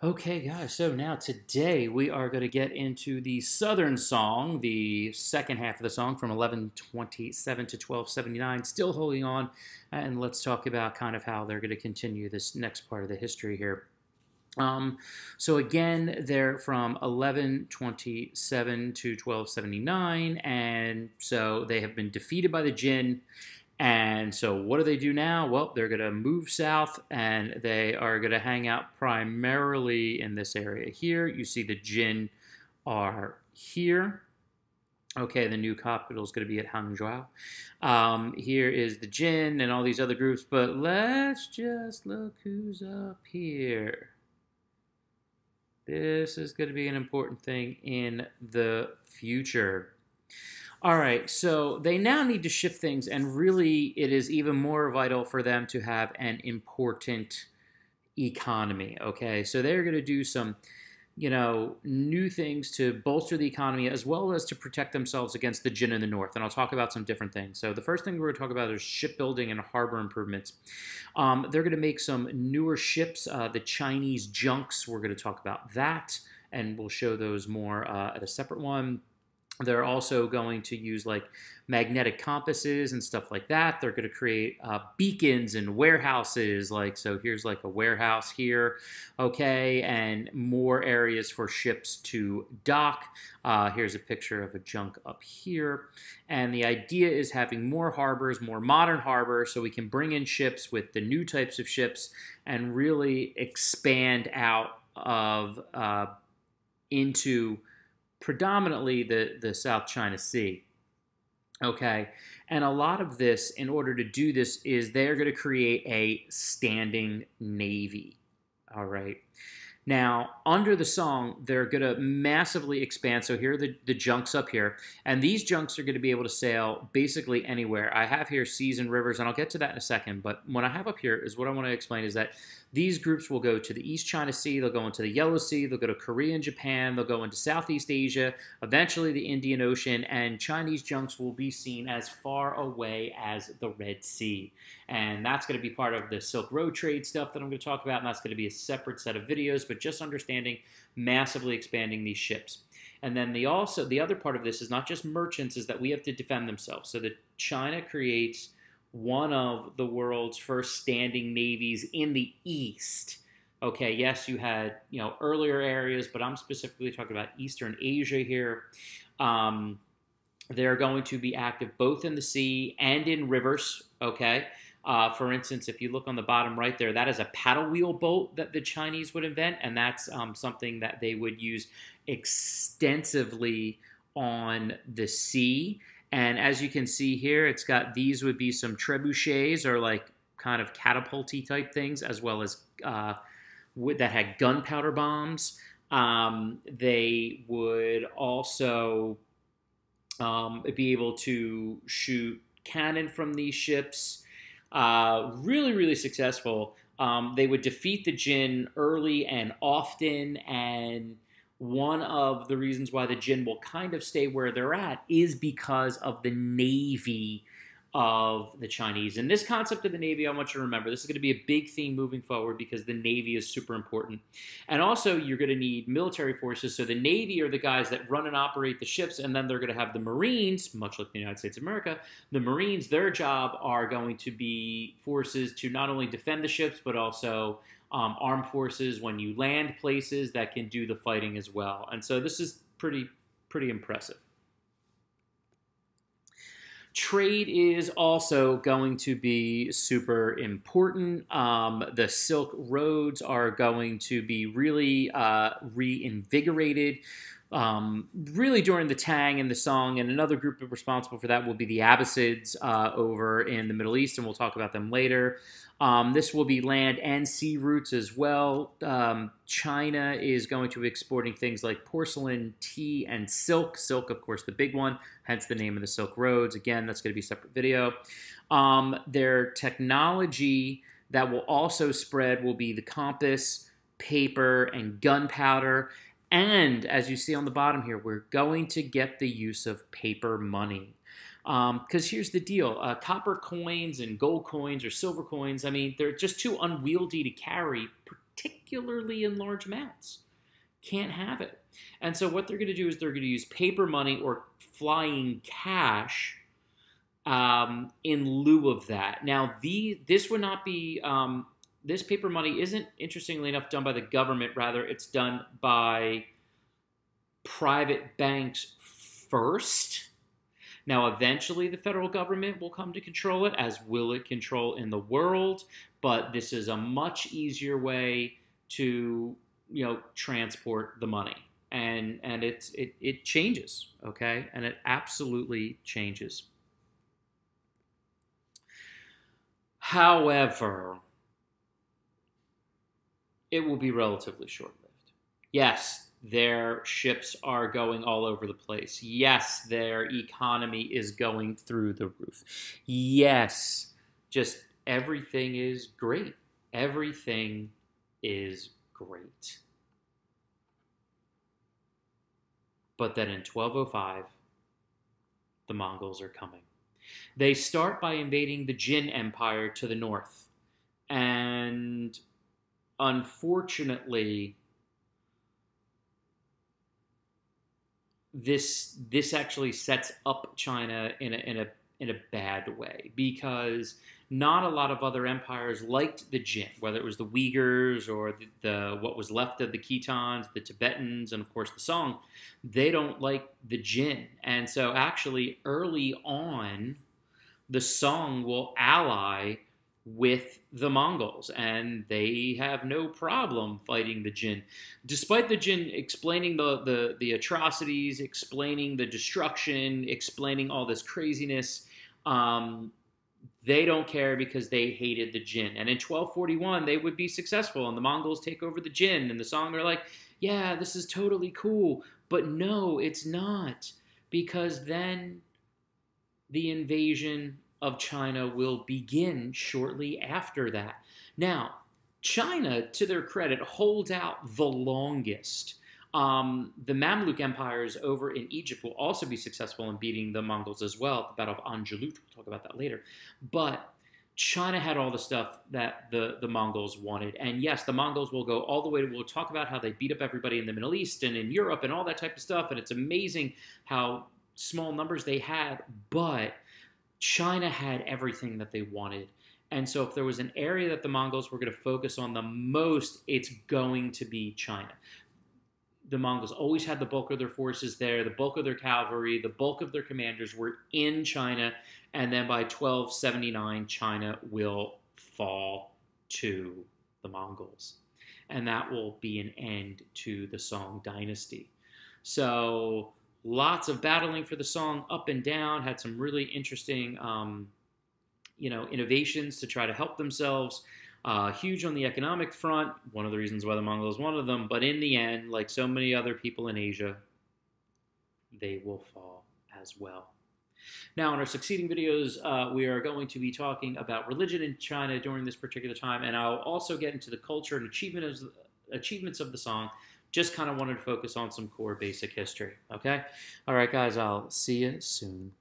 Okay, guys, so now today we are going to get into the Southern Song, the second half of the song from 1127 to 1279, still holding on, and let's talk about kind of how they're going to continue this next part of the history here. Um, so again, they're from 1127 to 1279, and so they have been defeated by the Jin and so, what do they do now? Well, they're going to move south and they are going to hang out primarily in this area here. You see the Jin are here. Okay, the new capital is going to be at Hangzhou. Um, here is the Jin and all these other groups, but let's just look who's up here. This is going to be an important thing in the future. All right, so they now need to shift things, and really, it is even more vital for them to have an important economy. Okay, so they're going to do some, you know, new things to bolster the economy as well as to protect themselves against the Jin in the north. And I'll talk about some different things. So the first thing we're going to talk about is shipbuilding and harbor improvements. Um, they're going to make some newer ships, uh, the Chinese junks. We're going to talk about that, and we'll show those more uh, at a separate one. They're also going to use like magnetic compasses and stuff like that. They're going to create uh, beacons and warehouses. Like, so here's like a warehouse here, okay, and more areas for ships to dock. Uh, here's a picture of a junk up here. And the idea is having more harbors, more modern harbors, so we can bring in ships with the new types of ships and really expand out of uh, into predominantly the, the South China Sea. Okay, and a lot of this, in order to do this, is they're going to create a standing navy. All right. Now, under the song, they're going to massively expand. So here are the, the junks up here. And these junks are going to be able to sail basically anywhere. I have here seas and rivers, and I'll get to that in a second. But what I have up here is what I want to explain is that these groups will go to the East China Sea, they'll go into the Yellow Sea, they'll go to Korea and Japan, they'll go into Southeast Asia, eventually the Indian Ocean, and Chinese junks will be seen as far away as the Red Sea. And that's going to be part of the Silk Road trade stuff that I'm going to talk about, and that's going to be a separate set of videos, but just understanding massively expanding these ships. And then the also the other part of this is not just merchants, is that we have to defend themselves. So that China creates one of the world's first standing navies in the East. Okay, yes, you had you know earlier areas, but I'm specifically talking about Eastern Asia here. Um, they're going to be active both in the sea and in rivers. Okay, uh, for instance, if you look on the bottom right there, that is a paddle wheel boat that the Chinese would invent, and that's um, something that they would use extensively on the sea. And as you can see here, it's got these would be some trebuchets or like kind of catapulty type things, as well as uh, that had gunpowder bombs. Um, they would also um, be able to shoot cannon from these ships. Uh, really, really successful. Um, they would defeat the Jin early and often, and one of the reasons why the Jin will kind of stay where they're at is because of the Navy of the Chinese. And this concept of the Navy, I want you to remember, this is going to be a big theme moving forward because the Navy is super important. And also, you're going to need military forces. So the Navy are the guys that run and operate the ships, and then they're going to have the Marines, much like the United States of America. The Marines, their job are going to be forces to not only defend the ships, but also um, armed forces when you land places that can do the fighting as well. And so this is pretty pretty impressive. Trade is also going to be super important. Um, the Silk Roads are going to be really uh, reinvigorated. Um, really during the Tang and the Song, and another group responsible for that will be the Abbasids uh, over in the Middle East, and we'll talk about them later. Um, this will be land and sea routes as well. Um, China is going to be exporting things like porcelain, tea, and silk. Silk, of course, the big one, hence the name of the Silk Roads. Again, that's going to be a separate video. Um, their technology that will also spread will be the compass, paper, and gunpowder. And as you see on the bottom here, we're going to get the use of paper money. Because um, here's the deal uh, copper coins and gold coins or silver coins, I mean, they're just too unwieldy to carry, particularly in large amounts. Can't have it. And so what they're going to do is they're going to use paper money or flying cash um, in lieu of that. Now, the this would not be um, this paper money isn't interestingly enough done by the government. Rather, it's done by private banks first. Now, eventually, the federal government will come to control it, as will it control in the world. But this is a much easier way to, you know, transport the money, and and it's it it changes, okay, and it absolutely changes. However, it will be relatively short lived. Yes, their ships are going all over the place. Yes, their economy is going through the roof. Yes, just everything is great. Everything is great. But then in 1205, the Mongols are coming. They start by invading the Jin Empire to the north. And unfortunately, this this actually sets up China in a in a in a bad way because not a lot of other empires liked the Jin, whether it was the Uyghurs or the, the, what was left of the Khitans, the Tibetans, and of course the Song. They don't like the Jin, and so actually early on, the Song will ally with the Mongols, and they have no problem fighting the Jin. Despite the Jin explaining the, the, the atrocities, explaining the destruction, explaining all this craziness, um, they don't care because they hated the Jin. And in 1241, they would be successful, and the Mongols take over the Jin, and the Song are like, yeah, this is totally cool. But no, it's not, because then the invasion of China will begin shortly after that. Now, China, to their credit, holds out the longest. Um, the Mamluk empires over in Egypt will also be successful in beating the Mongols as well the Battle of Ain Jalut. We'll talk about that later. But China had all the stuff that the, the Mongols wanted. And yes, the Mongols will go all the way to, we'll talk about how they beat up everybody in the Middle East and in Europe and all that type of stuff. And it's amazing how small numbers they had. But China had everything that they wanted. And so, if there was an area that the Mongols were going to focus on the most, it's going to be China. The Mongols always had the bulk of their forces there, the bulk of their cavalry, the bulk of their commanders were in China. And then by 1279, China will fall to the Mongols. And that will be an end to the Song dynasty. So, lots of battling for the song up and down, had some really interesting, um, you know, innovations to try to help themselves. Uh, huge on the economic front, one of the reasons why the Mongols wanted them. But in the end, like so many other people in Asia, they will fall as well. Now, in our succeeding videos, uh, we are going to be talking about religion in China during this particular time, and I'll also get into the culture and achievement of, achievements of the song just kind of wanted to focus on some core basic history. Okay? All right, guys, I'll see you soon.